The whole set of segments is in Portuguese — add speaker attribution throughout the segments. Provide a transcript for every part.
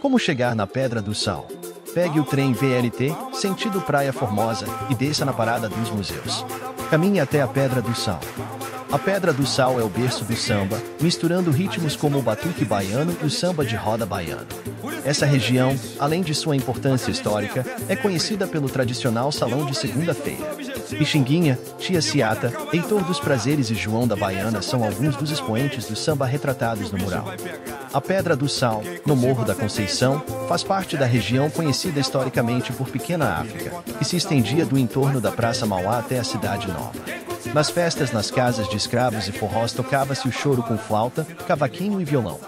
Speaker 1: Como chegar na Pedra do Sal? Pegue o trem VLT, sentido Praia Formosa, e desça na parada dos museus. Caminhe até a Pedra do Sal. A Pedra do Sal é o berço do samba, misturando ritmos como o batuque baiano e o samba de roda baiano. Essa região, além de sua importância histórica, é conhecida pelo tradicional Salão de Segunda-feira. Pixinguinha, Tia Ciata, Heitor dos Prazeres e João da Baiana são alguns dos expoentes do samba retratados no mural. A Pedra do Sal, no Morro da Conceição, faz parte da região conhecida historicamente por Pequena África, que se estendia do entorno da Praça Mauá até a Cidade Nova. Nas festas nas casas de escravos e forrós tocava-se o choro com flauta, cavaquinho e violão.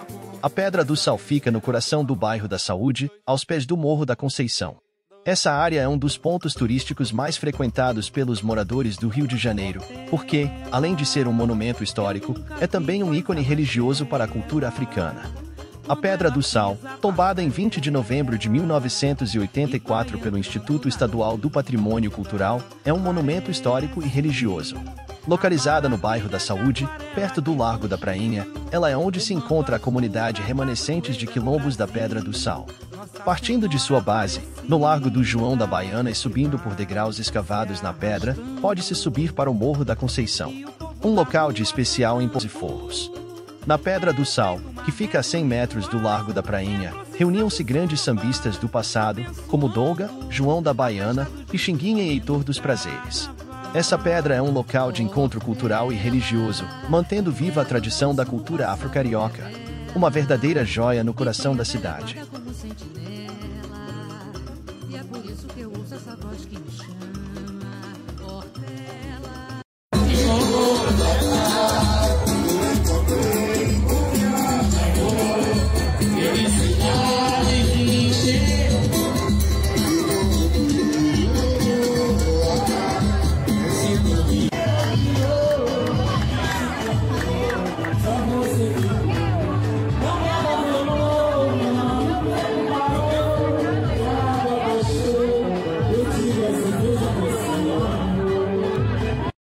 Speaker 1: A Pedra do Sal fica no coração do bairro da Saúde, aos pés do Morro da Conceição. Essa área é um dos pontos turísticos mais frequentados pelos moradores do Rio de Janeiro, porque, além de ser um monumento histórico, é também um ícone religioso para a cultura africana. A Pedra do Sal, tombada em 20 de novembro de 1984 pelo Instituto Estadual do Patrimônio Cultural, é um monumento histórico e religioso. Localizada no bairro da Saúde, perto do Largo da Prainha, ela é onde se encontra a comunidade remanescentes de quilombos da Pedra do Sal. Partindo de sua base, no Largo do João da Baiana e subindo por degraus escavados na pedra, pode-se subir para o Morro da Conceição, um local de especial em Forros. Na Pedra do Sal, que fica a 100 metros do Largo da Prainha, reuniam-se grandes sambistas do passado, como Dolga, João da Baiana, Pixinguinha e Heitor dos Prazeres. Essa pedra é um local de encontro cultural e religioso, mantendo viva a tradição da cultura afro-carioca. Uma verdadeira joia no coração da cidade.